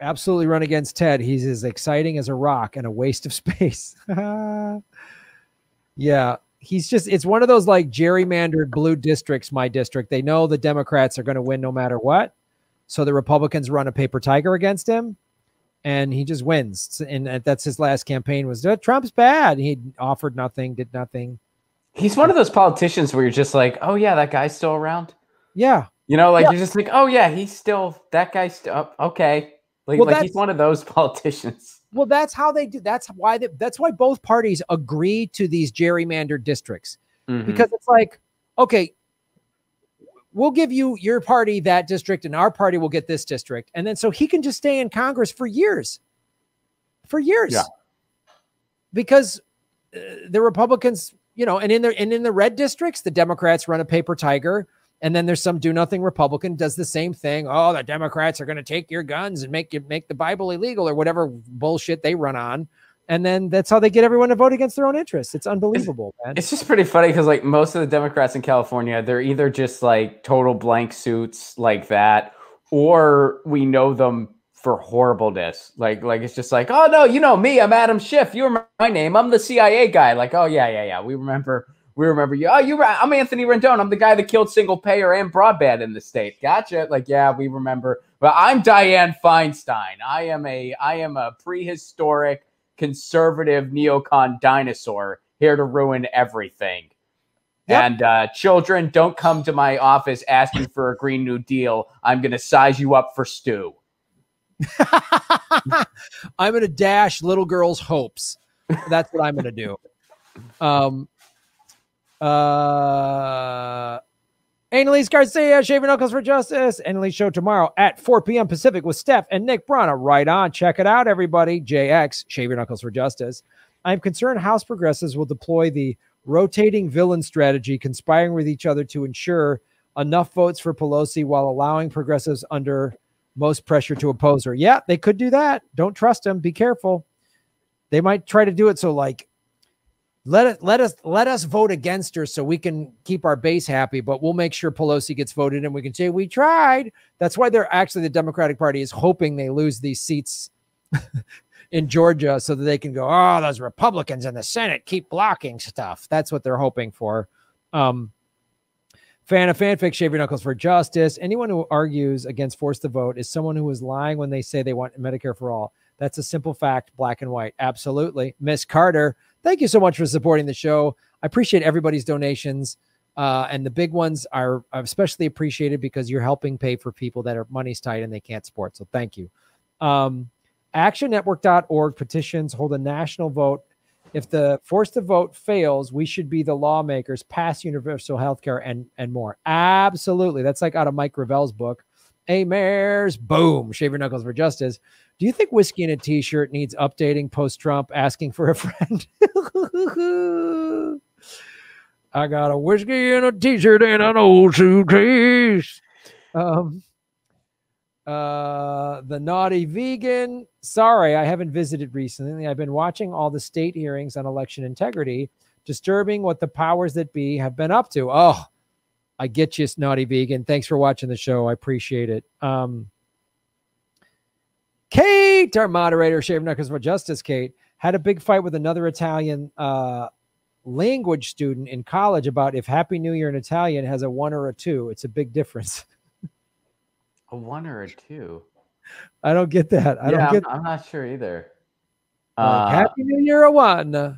absolutely run against Ted. He's as exciting as a rock and a waste of space. yeah, he's just it's one of those like gerrymandered blue districts, my district. They know the Democrats are going to win no matter what. So the Republicans run a paper tiger against him and he just wins. And uh, that's his last campaign was uh, Trump's bad. He offered nothing, did nothing. He's one of those politicians where you're just like, oh yeah, that guy's still around. Yeah. You know, like yeah. you're just like, oh yeah, he's still that guy's still oh, okay. Like, well, like he's one of those politicians. Well, that's how they do. That's why they, that's why both parties agree to these gerrymandered districts mm-hmm. because it's like, okay, we'll give you your party that district, and our party will get this district, and then so he can just stay in Congress for years, for years, yeah. because uh, the Republicans, you know, and in the and in the red districts, the Democrats run a paper tiger and then there's some do nothing Republican does the same thing. Oh, the Democrats are going to take your guns and make you make the Bible illegal or whatever bullshit they run on. And then that's how they get everyone to vote against their own interests. It's unbelievable, man. It's just pretty funny because like most of the Democrats in California, they're either just like total blank suits like that, or we know them for horribleness. Like, like it's just like, oh no, you know me, I'm Adam Schiff. You remember my name? I'm the CIA guy. Like, oh yeah, yeah, yeah. We remember we remember you. Oh, you. I'm Anthony Rendon. I'm the guy that killed single payer and broadband in the state. Gotcha. Like, yeah, we remember. But I'm Dianne Feinstein. I am a. I am a prehistoric conservative neocon dinosaur here to ruin everything. Yep. And uh, children, don't come to my office asking for a Green New Deal. I'm going to size you up for stew. I'm going to dash little girls' hopes. That's what I'm going to do. Um, uh, Annalise Garcia, Shaving Knuckles for Justice. Annalise show tomorrow at 4 p.m. Pacific with Steph and Nick Brana. Right on. Check it out, everybody. JX, Your Knuckles for Justice. I'm concerned House progressives will deploy the rotating villain strategy, conspiring with each other to ensure enough votes for Pelosi while allowing progressives under most pressure to oppose her. Yeah, they could do that. Don't trust them. Be careful. They might try to do it so, like, let it let us let us vote against her so we can keep our base happy but we'll make sure pelosi gets voted and we can say we tried. That's why they're actually the democratic party is hoping they lose these seats in georgia so that they can go oh those republicans in the senate keep blocking stuff. That's what they're hoping for. Um fan of fanfic shave your knuckles for justice. Anyone who argues against force to vote is someone who is lying when they say they want medicare for all. That's a simple fact black and white. Absolutely. Miss carter thank you so much for supporting the show. I appreciate everybody's donations. Uh, and the big ones are especially appreciated because you're helping pay for people that are money's tight and they can't support. So thank you. Um, actionnetwork.org petitions hold a national vote. If the force to vote fails, we should be the lawmakers, pass universal health care and, and more. Absolutely. That's like out of Mike Gravel's book. A mayor's boom, shave your knuckles for justice. Do you think whiskey in a t-shirt needs updating post Trump asking for a friend? I got a whiskey in a t-shirt and an old suitcase. Um, uh, the naughty vegan. Sorry, I haven't visited recently. I've been watching all the state hearings on election integrity, disturbing what the powers that be have been up to. Oh, I get you, naughty vegan. Thanks for watching the show. I appreciate it. Um, Our moderator, Shave Knuckles for Justice, Kate, had a big fight with another Italian uh, language student in college about if Happy New Year in Italian has a one or a two. It's a big difference. a one or a two? I don't get that. I yeah, don't get. I'm, I'm not sure either. Uh, Happy New Year, a one. no,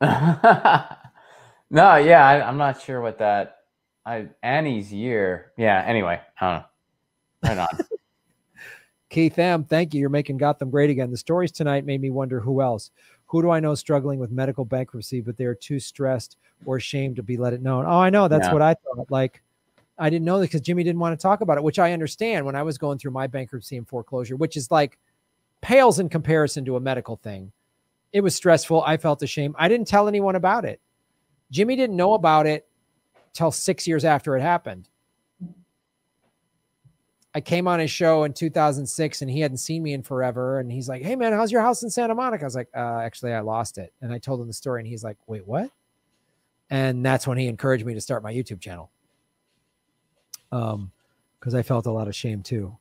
yeah, I, am not sure what that. I Annie's year. Yeah. Anyway, I don't know. Right on. Keith M., thank you. You're making Gotham great again. The stories tonight made me wonder who else. Who do I know struggling with medical bankruptcy, but they're too stressed or ashamed to be let it known? Oh, I know. That's yeah. what I thought. Like, I didn't know because Jimmy didn't want to talk about it, which I understand when I was going through my bankruptcy and foreclosure, which is like pales in comparison to a medical thing. It was stressful. I felt ashamed. I didn't tell anyone about it. Jimmy didn't know about it till six years after it happened. I came on his show in 2006 and he hadn't seen me in forever. And he's like, Hey man, how's your house in Santa Monica? I was like, uh, actually I lost it. And I told him the story and he's like, wait, what? And that's when he encouraged me to start my YouTube channel. Um, cause I felt a lot of shame too.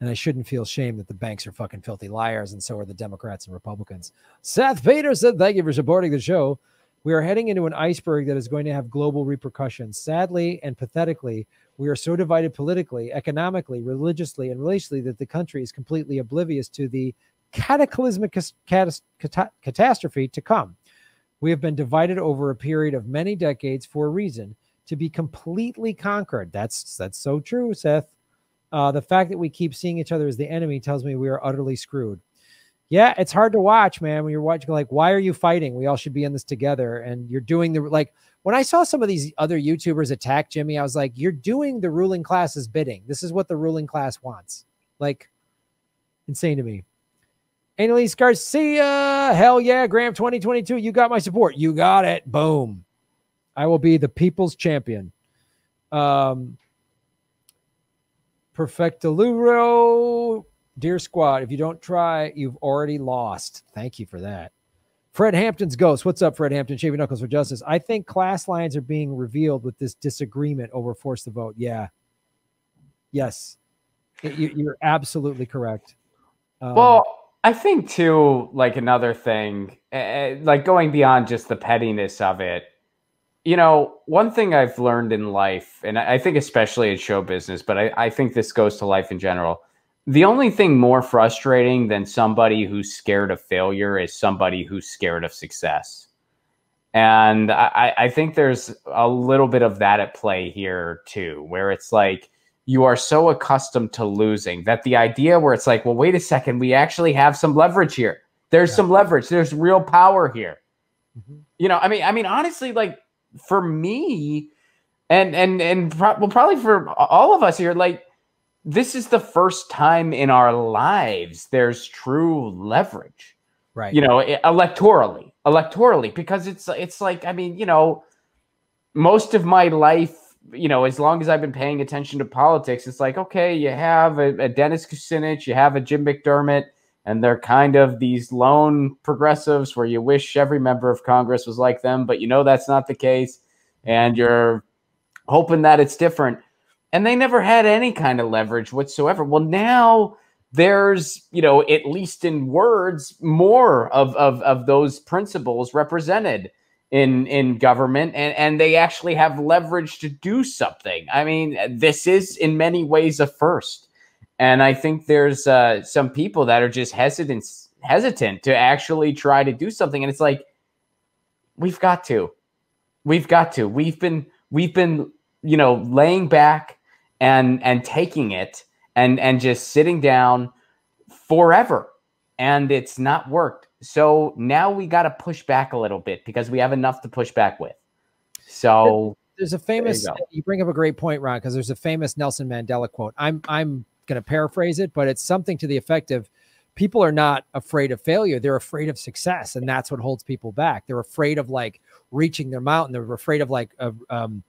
And I shouldn't feel shame that the banks are fucking filthy liars, and so are the Democrats and Republicans. Seth Peterson, thank you for supporting the show. We are heading into an iceberg that is going to have global repercussions. Sadly and pathetically, we are so divided politically, economically, religiously, and racially that the country is completely oblivious to the cataclysmic catastrophe to come. We have been divided over a period of many decades for a reason to be completely conquered. That's that's so true, Seth. Uh, the fact that we keep seeing each other as the enemy tells me we are utterly screwed. Yeah, it's hard to watch, man. When you're watching, like, why are you fighting? We all should be in this together. And you're doing the like. When I saw some of these other YouTubers attack Jimmy, I was like, you're doing the ruling class's bidding. This is what the ruling class wants. Like, insane to me. Annalise Garcia, hell yeah, Graham 2022. You got my support. You got it. Boom. I will be the people's champion. Um, Perfectaluro, dear squad, if you don't try, you've already lost. Thank you for that. Fred Hampton's ghost. What's up, Fred Hampton? Shaving Knuckles for Justice. I think class lines are being revealed with this disagreement over force the vote. Yeah. Yes. You're absolutely correct. Um, well, I think too, like another thing, uh, like going beyond just the pettiness of it, you know, one thing I've learned in life, and I think especially in show business, but I, I, think this goes to life in general. The only thing more frustrating than somebody who's scared of failure is somebody who's scared of success. And I, I think there's a little bit of that at play here too, where it's like you are so accustomed to losing that the idea where it's like, well, wait a second, we actually have some leverage here. There's yeah. some leverage. There's real power here. Mm-hmm. You know, I mean, I mean, honestly, like for me, and and and pro- well, probably for all of us here, like this is the first time in our lives there's true leverage, right? You know, electorally, electorally, because it's it's like I mean, you know, most of my life you know, as long as I've been paying attention to politics, it's like, okay, you have a, a, Dennis Kucinich, you have a Jim McDermott, and they're kind of these lone progressives where you wish every member of Congress was like them, but you know that's not the case, and you're hoping that it's different. And they never had any kind of leverage whatsoever. Well, now there's, you know, at least in words, more of, of, of those principles represented in in government and and they actually have leverage to do something. I mean this is in many ways a first. And i think there's uh, some people that are just hesitant hesitant to actually try to do something. And it's like we've got to. We've got to. We've been we've been you know laying back and and taking it and and just sitting down forever and it's not worked so now we got to push back a little bit because we have enough to push back with. So there's a famous. You, you, bring up a great point, Ron, because there's a famous Nelson Mandela quote. I'm I'm going to paraphrase it, but it's something to the effect of people are not afraid of failure they're afraid of success and that's what holds people back they're afraid of like reaching their mountain they're afraid of like of, um,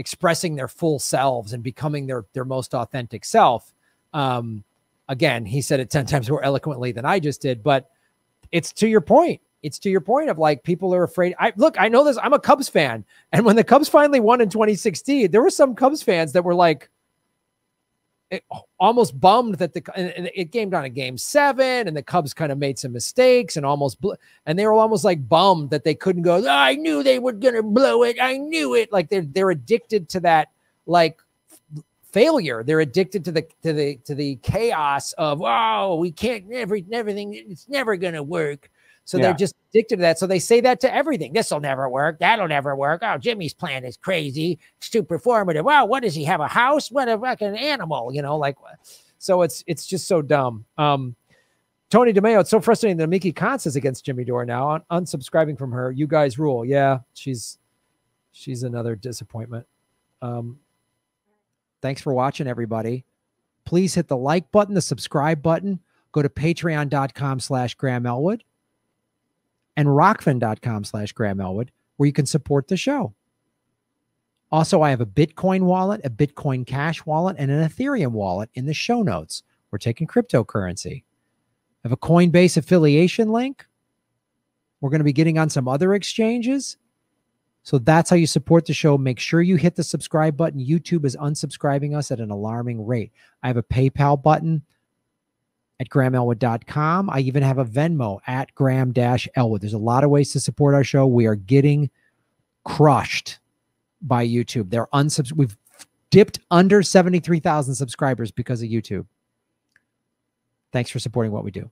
expressing their full selves and becoming their their most authentic self um, again he said it 10 times more eloquently than i just did but it's to your point. It's to your point of like people are afraid. I look, I know this. I'm a Cubs fan, and when the Cubs finally won in 2016, there were some Cubs fans that were like, it, almost bummed that the and it came down to game seven and the Cubs kind of made some mistakes and almost bl- and they were almost like bummed that they couldn't go. I knew they were gonna blow it. I knew it. Like they're they're addicted to that like failure. They're addicted to the to the to the chaos of oh we can't never everything it's never gonna work. So yeah. they're just addicted to that. So they say that to everything. This will never work. That'll never work. Oh, Jimmy's plan is crazy. It's too performative. Wow, what does he have? A house? What a fucking animal? You know, like so it's it's just so dumb. Um Tony DeMeo, it's so frustrating that Nomiki Konst is against Jimmy Dore now. Un- unsubscribing from her. You guys rule. Yeah, she's she's another disappointment. Um, Thanks for watching, everybody. Please hit the like button, the subscribe button. Go to patreon.com slash Graham Elwood and rokfin.com slash Graham Elwood, where you can support the show. Also, I have a Bitcoin wallet, a Bitcoin Cash wallet, and an Ethereum wallet in the show notes. We're taking cryptocurrency. I have a Coinbase affiliation link. We're going to be getting on some other exchanges. So that's how you support the show. Make sure you hit the subscribe button. YouTube is unsubscribing us at an alarming rate. I have a PayPal button. at grahamelwood.com. I even have a Venmo at Graham Elwood. There's a lot of ways to support our show. We are getting crushed by YouTube. They're unsubs. We've dipped under 73,000 subscribers because of YouTube. Thanks for supporting what we do.